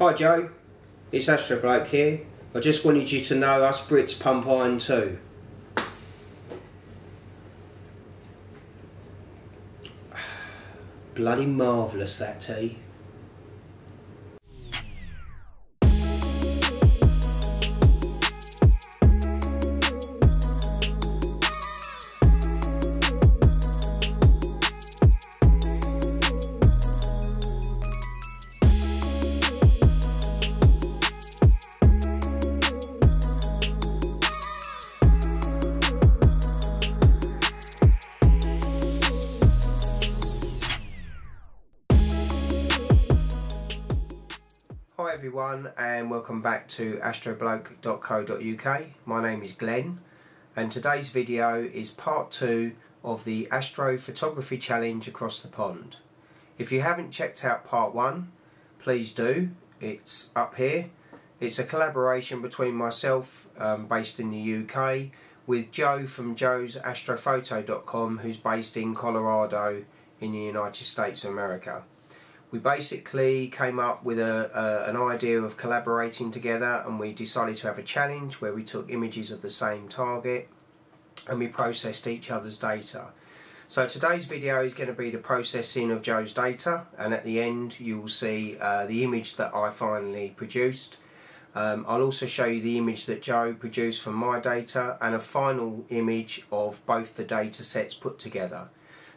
Hi Joe, it's Astro Bloke here. I just wanted you to know us Brits pump iron too. Bloody marvellous that tea. Everyone and welcome back to astrobloke.co.uk. My name is Glenn and today's video is part 2 of the astrophotography Challenge across the pond. If you haven't checked out part 1 please do, it's up here. It's a collaboration between myself um, based in the UK with Joe from joe's astrophoto.com who's based in Colorado in the United States of America we basically came up with a, a, an idea of collaborating together and we decided to have a challenge where we took images of the same target and we processed each other's data. So today's video is going to be the processing of Joe's data and at the end you will see uh, the image that I finally produced. Um, I'll also show you the image that Joe produced from my data and a final image of both the data sets put together.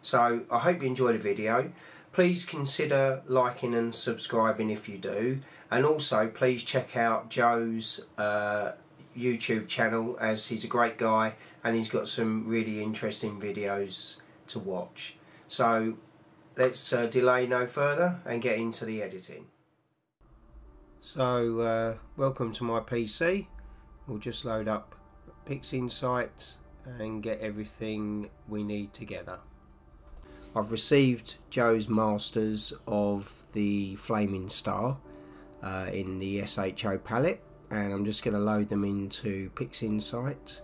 So I hope you enjoy the video please consider liking and subscribing if you do. And also please check out Joe's uh, YouTube channel as he's a great guy and he's got some really interesting videos to watch. So let's uh, delay no further and get into the editing. So uh, welcome to my PC we'll just load up PixInsight and get everything we need together I've received Joe's masters of the Flaming Star uh, in the SHO palette and I'm just going to load them into PixInsight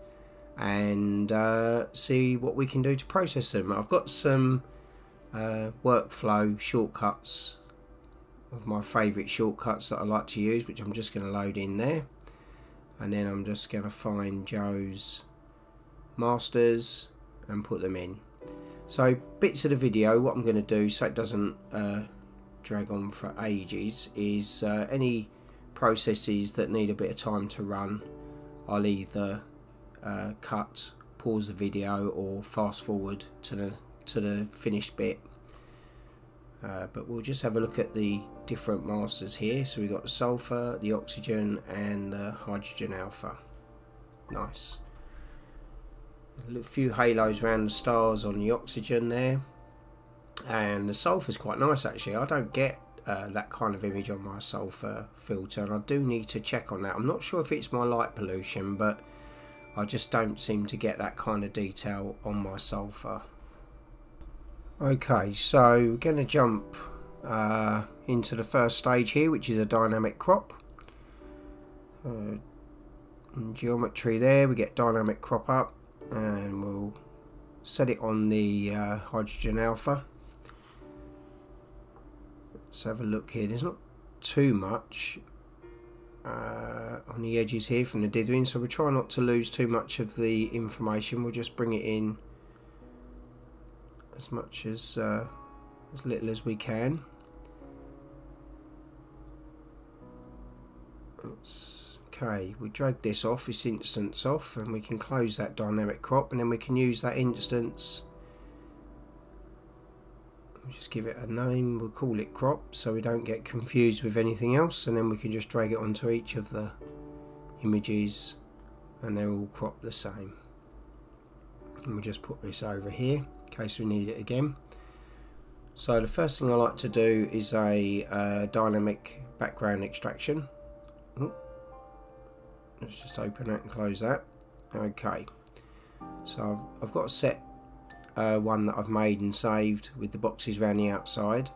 and uh, see what we can do to process them. I've got some uh, workflow shortcuts of my favourite shortcuts that I like to use which I'm just going to load in there and then I'm just going to find Joe's masters and put them in. So bits of the video, what I'm going to do so it doesn't uh, drag on for ages is uh, any processes that need a bit of time to run, I'll either uh, cut, pause the video or fast forward to the, to the finished bit. Uh, but we'll just have a look at the different masters here. So we've got the sulfur, the oxygen and the hydrogen alpha. Nice a few halos around the stars on the oxygen there. And the sulfur is quite nice actually. I don't get uh, that kind of image on my sulfur filter and I do need to check on that. I'm not sure if it's my light pollution but I just don't seem to get that kind of detail on my sulfur. Okay so we're going to jump uh, into the first stage here which is a dynamic crop. Uh, geometry there we get dynamic crop up and we'll set it on the uh, hydrogen alpha. Let's have a look here. There's not too much uh, on the edges here from the dithering so we'll try not to lose too much of the information. We'll just bring it in as much as uh, as little as we can. Let's Okay, we drag this off, this instance off, and we can close that dynamic crop, and then we can use that instance. We'll just give it a name, we'll call it crop, so we don't get confused with anything else, and then we can just drag it onto each of the images, and they're all cropped the same. And we'll just put this over here, in case we need it again. So the first thing I like to do is a uh, dynamic background extraction. Let's just open that and close that. Okay. So I've, I've got a set uh, one that I've made and saved with the boxes around the outside.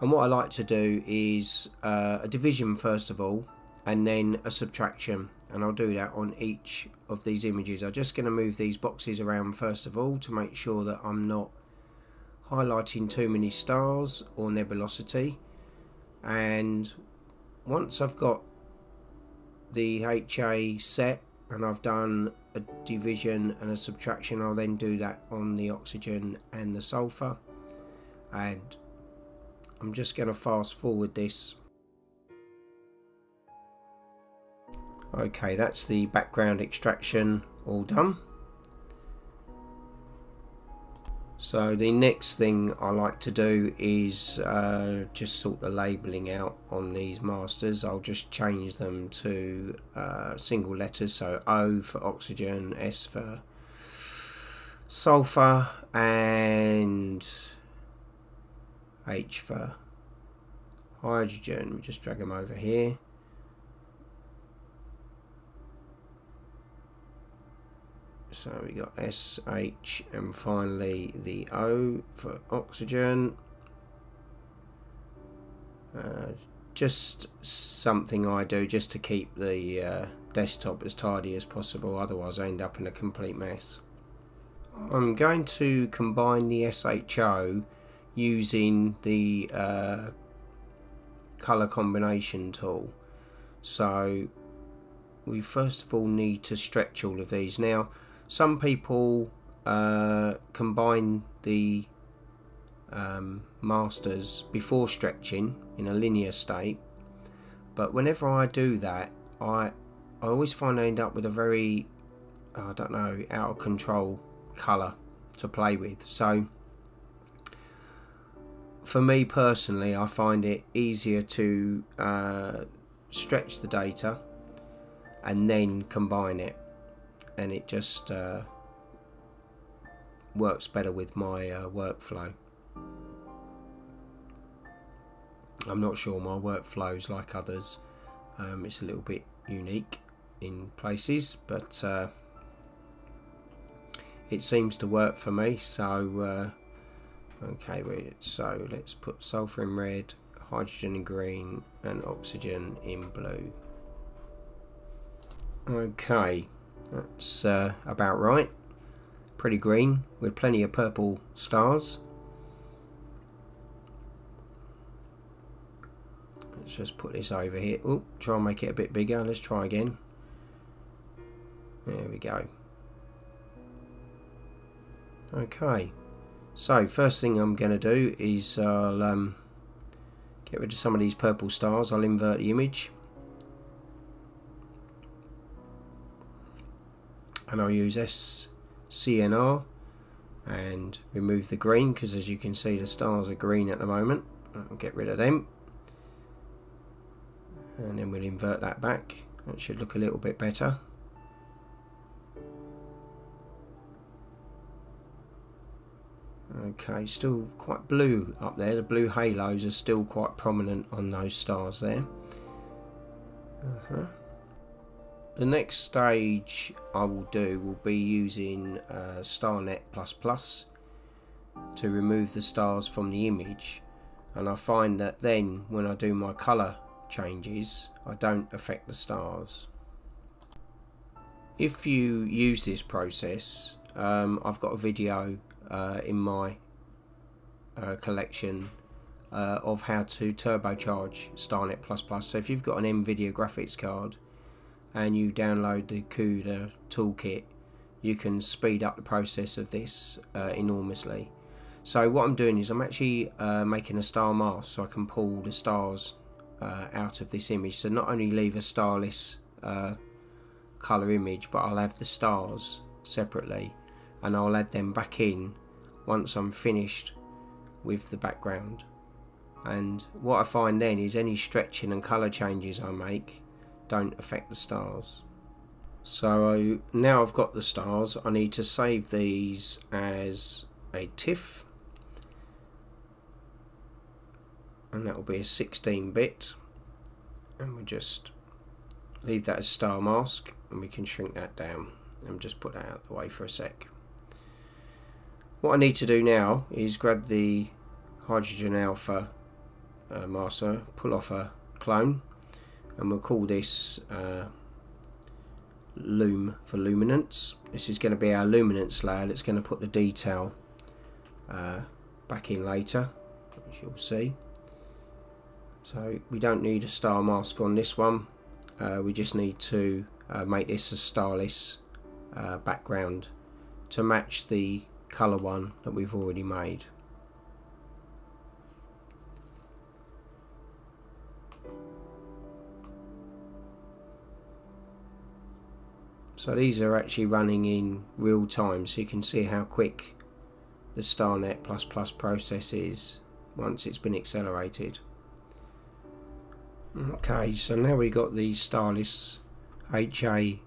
And what I like to do is uh, a division first of all and then a subtraction. And I'll do that on each of these images. I'm just going to move these boxes around first of all to make sure that I'm not highlighting too many stars or nebulosity. And once I've got the HA set and I've done a division and a subtraction. I'll then do that on the oxygen and the sulfur. And I'm just going to fast forward this. Okay that's the background extraction all done so the next thing I like to do is uh, just sort the labelling out on these masters. I'll just change them to uh, single letters, so O for oxygen, S for sulfur, and H for hydrogen. We just drag them over here. So we got SH and finally the O for oxygen. Uh, just something I do just to keep the uh, desktop as tidy as possible, otherwise I end up in a complete mess. I'm going to combine the SHO using the uh, colour combination tool. So we first of all need to stretch all of these. Now some people uh, combine the um, masters before stretching in a linear state. But whenever I do that I I always find I end up with a very I don't know out of control colour to play with. So for me personally I find it easier to uh, stretch the data and then combine it and it just uh, works better with my uh, workflow. I'm not sure my workflow is like others. Um, it's a little bit unique in places, but uh, it seems to work for me. So, uh, okay, so let's put sulfur in red, hydrogen in green, and oxygen in blue. Okay, that's uh, about right. Pretty green with plenty of purple stars. Let's just put this over here. Oh, try and make it a bit bigger. Let's try again. There we go. Okay. So, first thing I'm going to do is I'll um, get rid of some of these purple stars. I'll invert the image. And I'll use SCNR and remove the green because as you can see the stars are green at the moment. I'll get rid of them. And then we'll invert that back. It should look a little bit better. Okay still quite blue up there. The blue halos are still quite prominent on those stars there. Uh -huh. The next stage I will do will be using uh, StarNet++ to remove the stars from the image and I find that then when I do my colour changes I don't affect the stars. If you use this process um, I've got a video uh, in my uh, collection uh, of how to turbocharge StarNet++. So if you've got an NVIDIA graphics card and you download the CUDA toolkit, you can speed up the process of this uh, enormously. So what I'm doing is I'm actually uh, making a star mask so I can pull the stars uh, out of this image. So not only leave a starless uh, colour image, but I'll have the stars separately and I'll add them back in once I'm finished with the background. And what I find then is any stretching and colour changes I make don't affect the stars. So now I've got the stars, I need to save these as a TIFF. And that will be a 16 bit. And we just leave that as star mask and we can shrink that down and just put that out of the way for a sec. What I need to do now is grab the hydrogen alpha uh, master, pull off a clone and we'll call this uh, loom for luminance. This is going to be our luminance layer it's going to put the detail uh, back in later as you'll see. So we don't need a star mask on this one. Uh, we just need to uh, make this a starless uh, background to match the colour one that we've already made So these are actually running in real time so you can see how quick the StarNet++ process is once it's been accelerated. Okay, so now we've got the Starless HA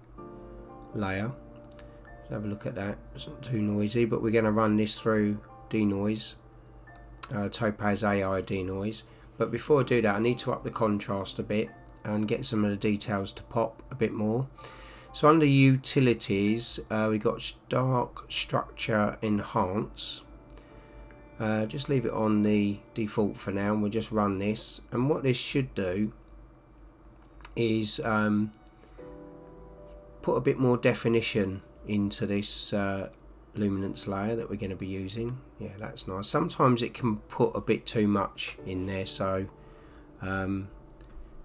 layer. Let's have a look at that. It's not too noisy, but we're going to run this through denoise, uh, Topaz AI denoise. But before I do that, I need to up the contrast a bit and get some of the details to pop a bit more. So under utilities, uh, we got dark structure enhance. Uh, just leave it on the default for now and we'll just run this. And what this should do is um, put a bit more definition into this uh, luminance layer that we're going to be using. Yeah, that's nice. Sometimes it can put a bit too much in there, so um,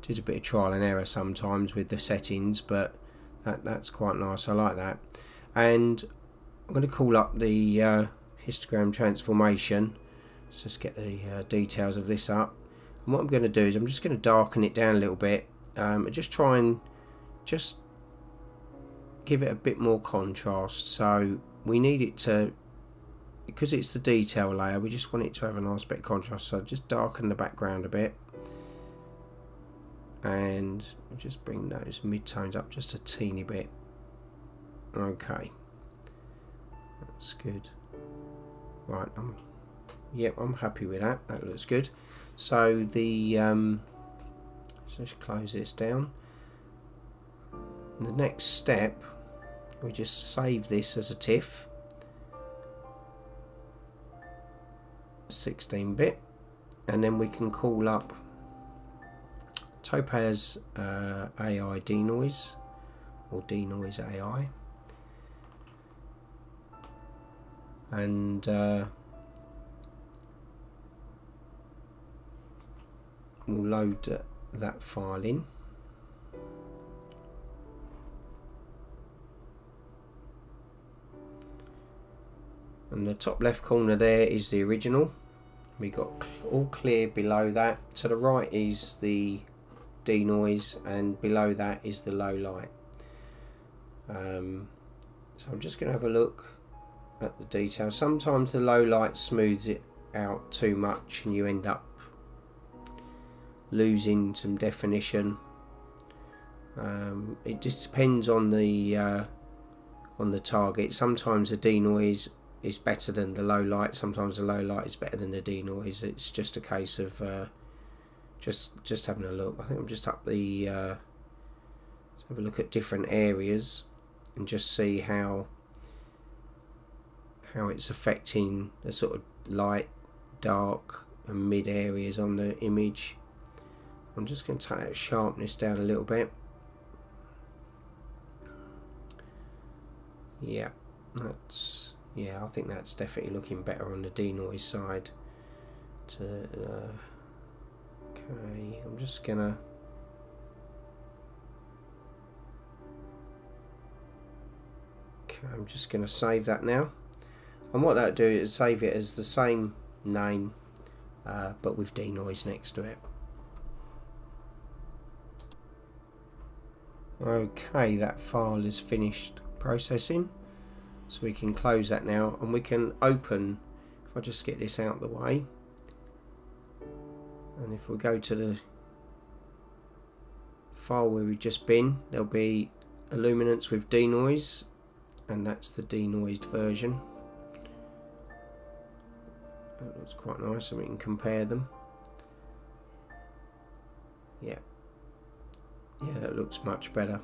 it is a bit of trial and error sometimes with the settings, but that, that's quite nice I like that. And I'm going to call up the uh, histogram transformation. Let's just get the uh, details of this up. And what I'm going to do is I'm just going to darken it down a little bit um, and just try and just give it a bit more contrast. So we need it to because it's the detail layer we just want it to have a nice bit of contrast. So just darken the background a bit and just bring those mid-tones up just a teeny bit. Okay. That's good. Right I'm yep I'm happy with that. That looks good. So the um, let's just close this down. The next step we just save this as a TIFF. 16 bit. And then we can call up Topaz uh, AI denoise or denoise AI and uh, we'll load that file in. And the top left corner there is the original. We got all clear below that. To the right is the denoise and below that is the low light. Um, so I'm just going to have a look at the detail. Sometimes the low light smooths it out too much and you end up losing some definition. Um, it just depends on the uh, on the target. Sometimes the denoise is better than the low light. Sometimes the low light is better than the denoise. It's just a case of uh, just just having a look. I think I'm just up the uh, have a look at different areas and just see how how it's affecting the sort of light dark and mid areas on the image. I'm just going to take that sharpness down a little bit. Yeah that's yeah I think that's definitely looking better on the denoise side to uh, Okay, I'm just gonna Okay, I'm just gonna save that now. And what that'll do is save it as the same name uh, but with denoise next to it. Okay, that file is finished processing. So we can close that now and we can open, if I just get this out of the way, and if we go to the file where we've just been there'll be illuminance with denoise and that's the denoised version. That looks quite nice and we can compare them. Yeah. Yeah that looks much better.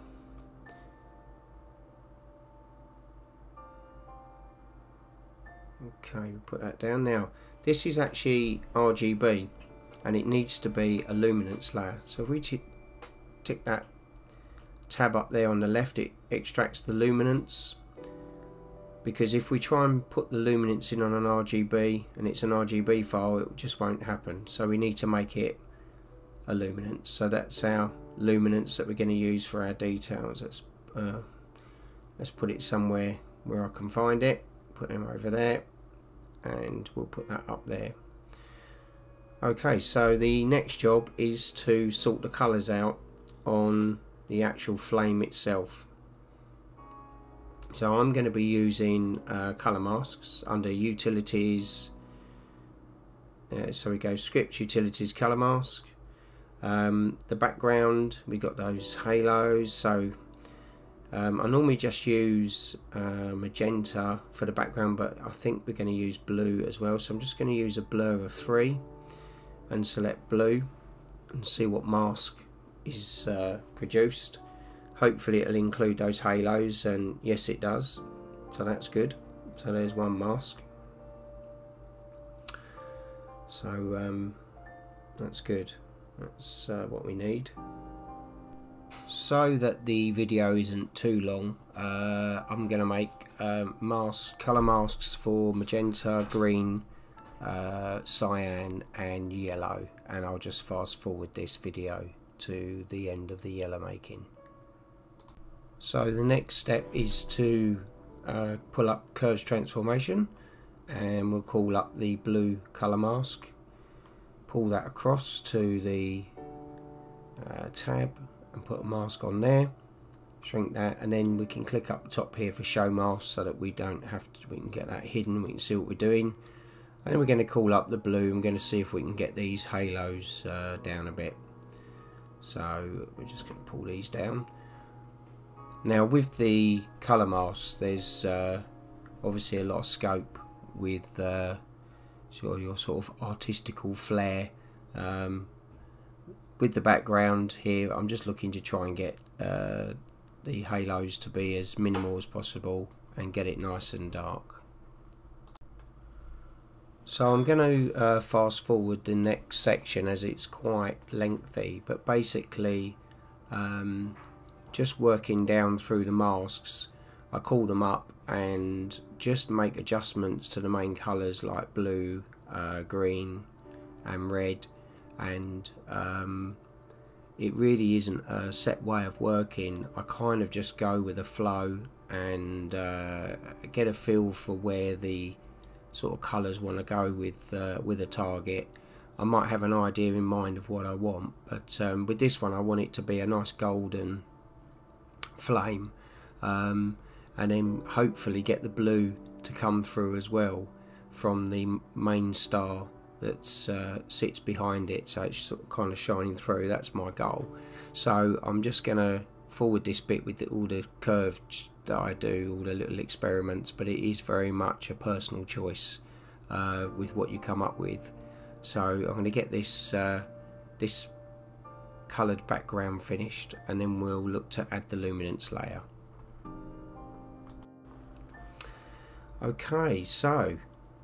Okay we put that down. Now this is actually RGB and it needs to be a luminance layer so if we tick that tab up there on the left it extracts the luminance because if we try and put the luminance in on an RGB and it's an RGB file it just won't happen so we need to make it a luminance. So that's our luminance that we're going to use for our details. Let's, uh, let's put it somewhere where I can find it. Put them over there and we'll put that up there. Okay, so the next job is to sort the colours out on the actual flame itself. So I'm going to be using uh, colour masks under utilities. Uh, so we go script utilities colour mask. Um, the background we got those halos. So um, I normally just use uh, magenta for the background, but I think we're going to use blue as well. So I'm just going to use a blur of three and select blue and see what mask is uh, produced. Hopefully it'll include those halos and yes it does. So that's good. So there's one mask. So um, that's good. That's uh, what we need. So that the video isn't too long uh, I'm gonna make um, mask color masks for magenta green uh, cyan and yellow. And I'll just fast forward this video to the end of the yellow making. So the next step is to uh, pull up curves transformation. And we'll call up the blue color mask. Pull that across to the uh, tab and put a mask on there. Shrink that. And then we can click up top here for show mask so that we don't have to we can get that hidden. We can see what we're doing and then we're going to call up the blue I'm going to see if we can get these halos uh, down a bit. So we're just going to pull these down. Now with the colour masks there's uh, obviously a lot of scope with uh, your, your sort of artistical flair. Um, with the background here I'm just looking to try and get uh, the halos to be as minimal as possible and get it nice and dark so I'm going to uh, fast forward the next section as it's quite lengthy, but basically um, just working down through the masks, I call them up and just make adjustments to the main colours like blue, uh, green and red and um, it really isn't a set way of working. I kind of just go with the flow and uh, get a feel for where the sort of colours want to go with uh, with a target. I might have an idea in mind of what I want, but um, with this one I want it to be a nice golden flame, um, and then hopefully get the blue to come through as well from the main star that uh, sits behind it, so it's sort of kind of shining through. That's my goal. So I'm just going to forward this bit with the, all the curves that I do, all the little experiments, but it is very much a personal choice uh, with what you come up with. So I'm going to get this uh, this coloured background finished and then we'll look to add the luminance layer. Okay, so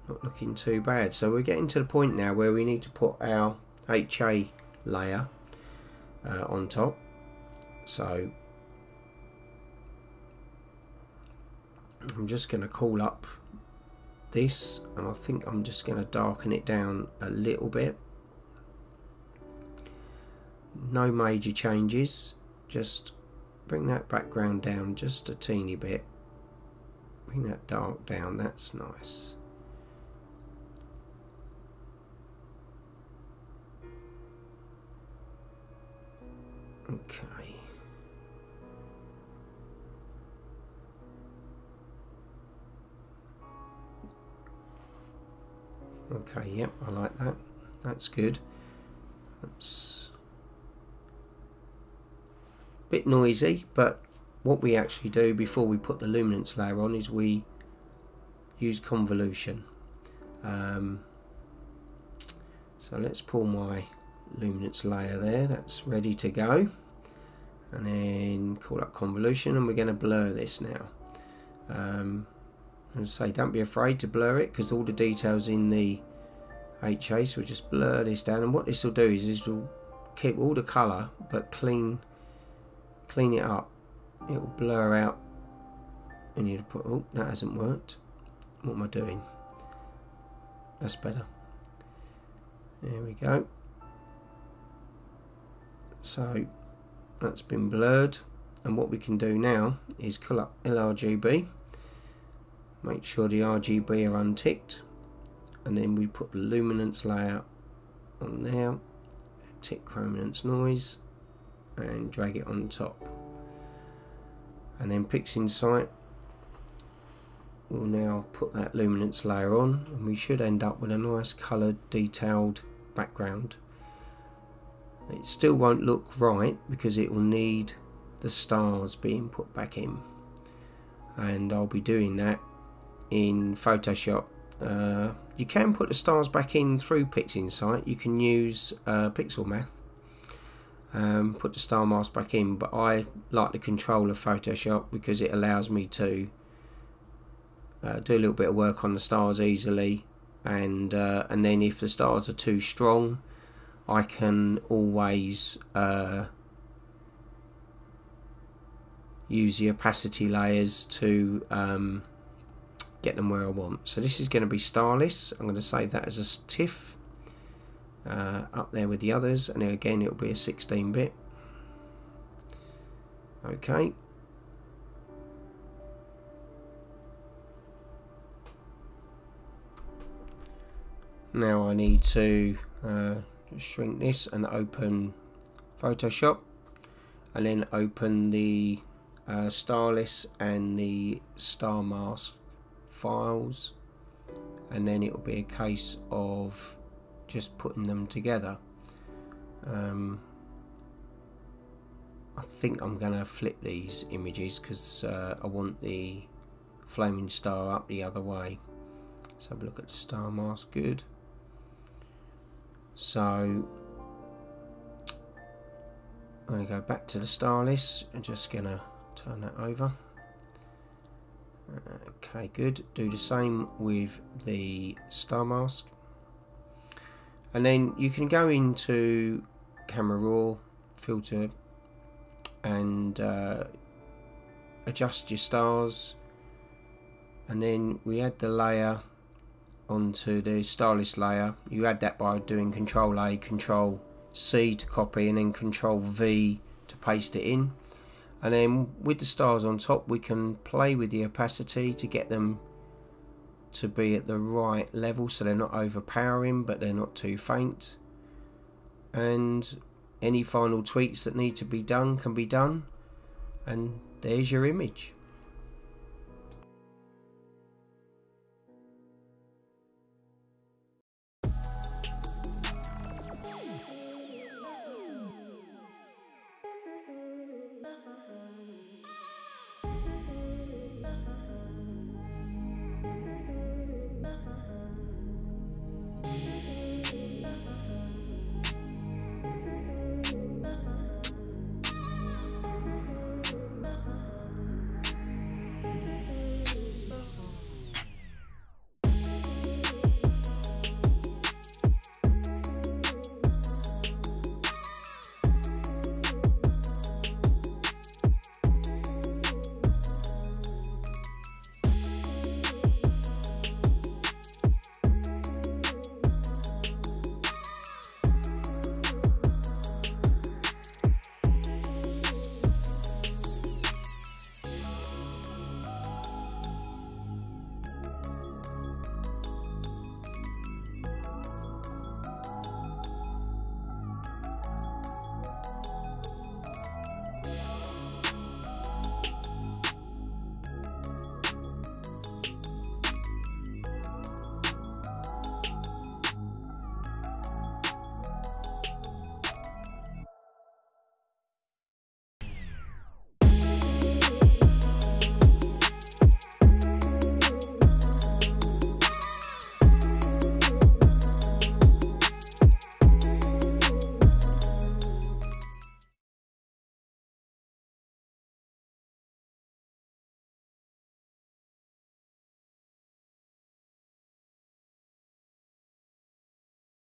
not looking too bad. So we're getting to the point now where we need to put our HA layer uh, on top. So I'm just going to call up this and I think I'm just going to darken it down a little bit. No major changes just bring that background down just a teeny bit. Bring that dark down that's nice. Okay Okay, yep, I like that. That's good. That's a bit noisy, but what we actually do before we put the luminance layer on is we use convolution. Um, so let's pull my luminance layer there, that's ready to go. And then call up convolution and we're going to blur this now. Um, and say don't be afraid to blur it because all the details in the HA so we just blur this down. And what this will do is this will keep all the colour but clean clean it up. It will blur out. And you put oh that hasn't worked. What am I doing? That's better. There we go. So that's been blurred. And what we can do now is call up LRGB make sure the RGB are unticked. And then we put the luminance layer on there tick chrominance noise and drag it on top. And then PixInsight we'll now put that luminance layer on and we should end up with a nice coloured detailed background. It still won't look right because it will need the stars being put back in. And I'll be doing that in Photoshop uh, you can put the stars back in through PixInsight you can use uh, Pixel Math um, put the star mask back in but I like the control of Photoshop because it allows me to uh, do a little bit of work on the stars easily. And uh, and then if the stars are too strong I can always uh, use the opacity layers to um, get them where I want. So this is going to be starless. I'm going to save that as a TIFF uh, up there with the others. And again it will be a 16 bit. Okay. Now I need to uh, shrink this and open Photoshop. And then open the uh, and the Star Mask files and then it will be a case of just putting them together. Um, I think I'm gonna flip these images because uh, I want the flaming star up the other way. Let's have a look at the star mask good. So I'm to go back to the starless and just going to turn that over. Okay, good. Do the same with the star mask. And then you can go into camera raw, filter, and uh, adjust your stars. And then we add the layer onto the starless layer. You add that by doing Control A, Control C to copy and then Control V to paste it in. And then with the stars on top we can play with the opacity to get them to be at the right level so they're not overpowering but they're not too faint. And any final tweaks that need to be done can be done and there's your image.